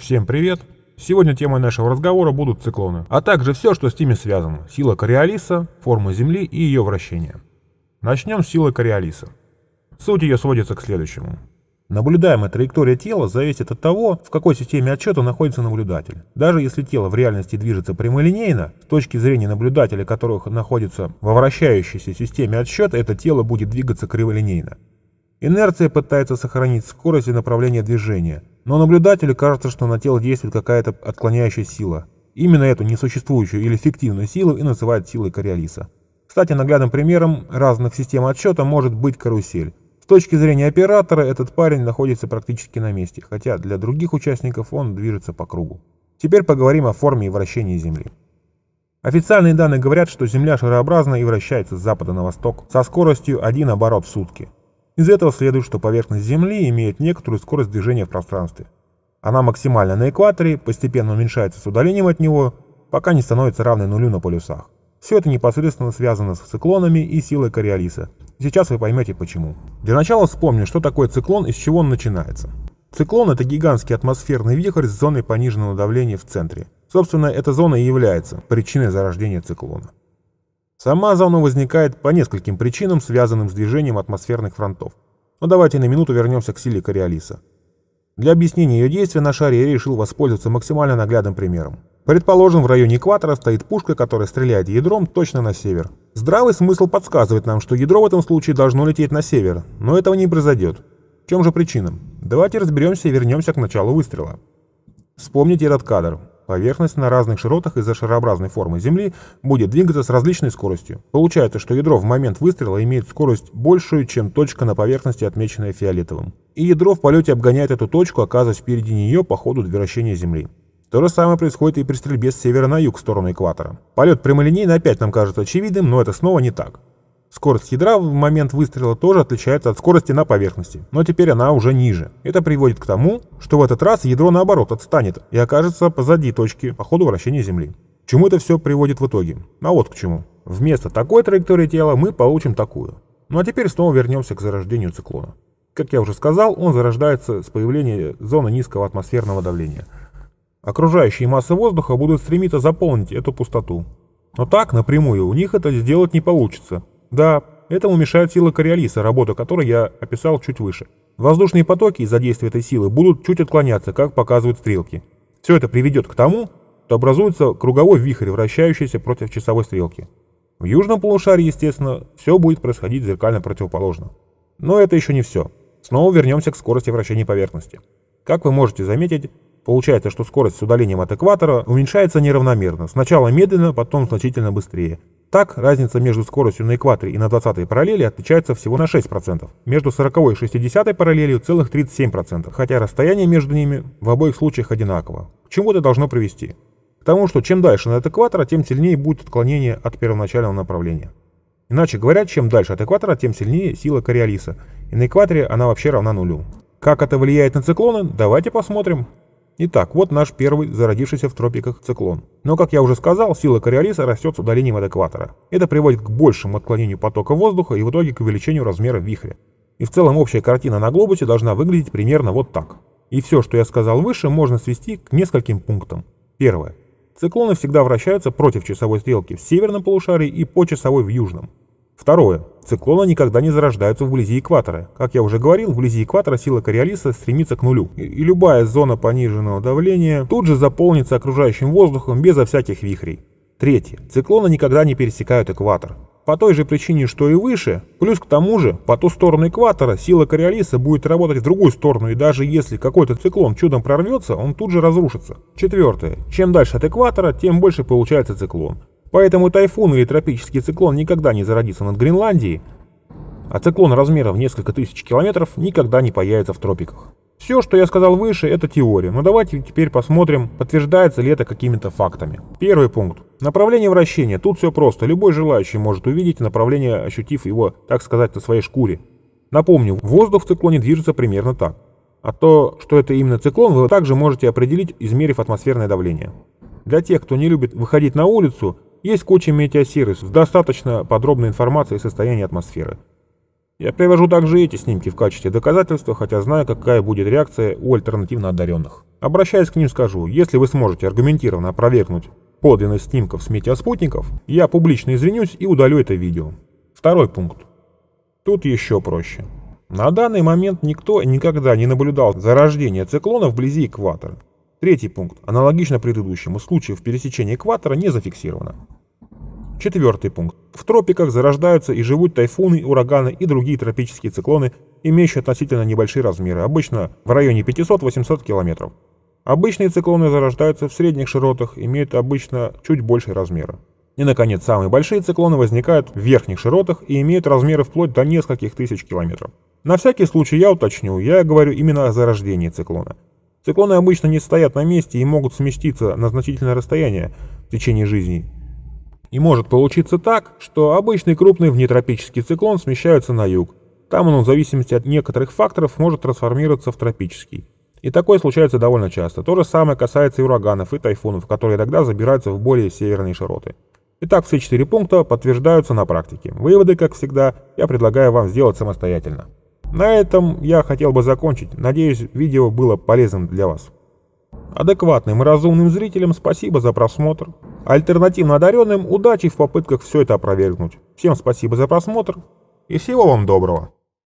Всем привет! Сегодня темой нашего разговора будут циклоны, а также все, что с ними связано. Сила Кориолиса, форма Земли и ее вращение. Начнем с силы Кориолиса. Суть ее сводится к следующему. Наблюдаемая траектория тела зависит от того, в какой системе отчета находится наблюдатель. Даже если тело в реальности движется прямолинейно, с точки зрения наблюдателя, которых находится во вращающейся системе отсчета, это тело будет двигаться криволинейно. Инерция пытается сохранить скорость и направление движения, но наблюдателю кажется, что на тело действует какая-то отклоняющая сила. Именно эту несуществующую или фиктивную силу и называют силой Кориолиса. Кстати, наглядным примером разных систем отсчета может быть карусель. С точки зрения оператора, этот парень находится практически на месте, хотя для других участников он движется по кругу. Теперь поговорим о форме и вращении Земли. Официальные данные говорят, что Земля шарообразна и вращается с запада на восток со скоростью 1 оборот в сутки. Из этого следует, что поверхность Земли имеет некоторую скорость движения в пространстве. Она максимально на экваторе, постепенно уменьшается с удалением от него, пока не становится равной нулю на полюсах. Все это непосредственно связано с циклонами и силой Кориолиса. Сейчас вы поймете почему. Для начала вспомним, что такое циклон и с чего он начинается. Циклон – это гигантский атмосферный вихрь с зоной пониженного давления в центре. Собственно, эта зона и является причиной зарождения циклона. Сама зона возникает по нескольким причинам, связанным с движением атмосферных фронтов. Но давайте на минуту вернемся к силе Кориолиса. Для объяснения ее действия на шаре я решил воспользоваться максимально наглядным примером. Предположим, в районе экватора стоит пушка, которая стреляет ядром точно на север. Здравый смысл подсказывает нам, что ядро в этом случае должно лететь на север, но этого не произойдет. В чем же причина? Давайте разберемся и вернемся к началу выстрела. Вспомните этот кадр. Поверхность на разных широтах из-за шарообразной формы Земли будет двигаться с различной скоростью. Получается, что ядро в момент выстрела имеет скорость большую, чем точка на поверхности, отмеченная фиолетовым. И ядро в полете обгоняет эту точку, оказываясь впереди нее по ходу вращения Земли. То же самое происходит и при стрельбе с севера на юг в сторону экватора. Полет прямолинейно опять нам кажется очевидным, но это снова не так. Скорость ядра в момент выстрела тоже отличается от скорости на поверхности, но теперь она уже ниже. Это приводит к тому, что в этот раз ядро наоборот отстанет и окажется позади точки по ходу вращения Земли. К чему это все приводит в итоге? А вот к чему. Вместо такой траектории тела мы получим такую. Ну а теперь снова вернемся к зарождению циклона. Как я уже сказал, он зарождается с появления зоны низкого атмосферного давления. Окружающие массы воздуха будут стремиться заполнить эту пустоту. Но так, напрямую, у них это сделать не получится, да, этому мешает сила Кориолиса, работу которой я описал чуть выше. Воздушные потоки из-за действия этой силы будут чуть отклоняться, как показывают стрелки. Все это приведет к тому, что образуется круговой вихрь, вращающийся против часовой стрелки. В южном полушарии, естественно, все будет происходить зеркально противоположно. Но это еще не все. Снова вернемся к скорости вращения поверхности. Как вы можете заметить, получается, что скорость с удалением от экватора уменьшается неравномерно. Сначала медленно, потом значительно быстрее. Так, разница между скоростью на экваторе и на 20 параллели отличается всего на 6%, между 40 и 60 параллелью целых 37%, хотя расстояние между ними в обоих случаях одинаково. К чему это должно привести? К тому, что чем дальше над экватора, тем сильнее будет отклонение от первоначального направления. Иначе говоря, чем дальше от экватора, тем сильнее сила Кориолиса, и на экваторе она вообще равна нулю. Как это влияет на циклоны, давайте посмотрим. Итак, вот наш первый зародившийся в тропиках циклон. Но, как я уже сказал, сила Кориолиса растет с удалением от экватора. Это приводит к большему отклонению потока воздуха и в итоге к увеличению размера вихря. И в целом общая картина на глобусе должна выглядеть примерно вот так. И все, что я сказал выше, можно свести к нескольким пунктам. Первое. Циклоны всегда вращаются против часовой стрелки в северном полушарии и по часовой в южном. Второе. Циклоны никогда не зарождаются вблизи экватора. Как я уже говорил, вблизи экватора сила Кориолиса стремится к нулю. И, любая зона пониженного давления тут же заполнится окружающим воздухом безо всяких вихрей. Третье. Циклоны никогда не пересекают экватор. По той же причине, что и выше, плюс к тому же, по ту сторону экватора сила Кориолиса будет работать в другую сторону, и даже если какой-то циклон чудом прорвется, он тут же разрушится. Четвертое. Чем дальше от экватора, тем больше получается циклон. Поэтому тайфун или тропический циклон никогда не зародится над Гренландией, а циклон размером в несколько тысяч километров никогда не появится в тропиках. Все, что я сказал выше, это теория, но давайте теперь посмотрим, подтверждается ли это какими-то фактами. Первый пункт. Направление вращения. Тут все просто. Любой желающий может увидеть направление, ощутив его, так сказать, на своей шкуре. Напомню, воздух в циклоне движется примерно так. А то, что это именно циклон, вы также можете определить, измерив атмосферное давление. Для тех, кто не любит выходить на улицу, есть куча метеосервисов с достаточно подробной информацией о состоянии атмосферы. Я привожу также эти снимки в качестве доказательства, хотя знаю, какая будет реакция у альтернативно одаренных. Обращаясь к ним скажу, если вы сможете аргументированно опровергнуть подлинность снимков с метеоспутников, я публично извинюсь и удалю это видео. Второй пункт. Тут еще проще. На данный момент никто никогда не наблюдал зарождение циклона вблизи экватора. Третий пункт. Аналогично предыдущему, случаев пересечения экватора не зафиксировано. Четвертый пункт. В тропиках зарождаются и живут тайфуны, ураганы и другие тропические циклоны, имеющие относительно небольшие размеры, обычно в районе 500-800 км. Обычные циклоны зарождаются в средних широтах, имеют обычно чуть больше размера. И, наконец, самые большие циклоны возникают в верхних широтах и имеют размеры вплоть до нескольких тысяч километров. На всякий случай я уточню, я говорю именно о зарождении циклона. Циклоны обычно не стоят на месте и могут сместиться на значительное расстояние в течение жизни. И может получиться так, что обычный крупный внетропический циклон смещается на юг. Там он в зависимости от некоторых факторов может трансформироваться в тропический. И такое случается довольно часто. То же самое касается и ураганов, и тайфунов, которые тогда забираются в более северные широты. Итак, все четыре пункта подтверждаются на практике. Выводы, как всегда, я предлагаю вам сделать самостоятельно. На этом я хотел бы закончить. Надеюсь, видео было полезным для вас. Адекватным и разумным зрителям спасибо за просмотр. Альтернативно одаренным удачи в попытках все это опровергнуть. Всем спасибо за просмотр и всего вам доброго.